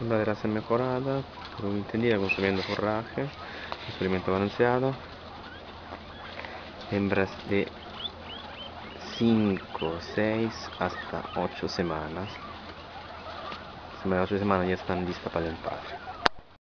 Madera mejorada, por entendida consumiendo forraje, experimento balanceado, hembras de 5, 6 hasta 8 semanas. Las 8 semanas ya están listas para el empate.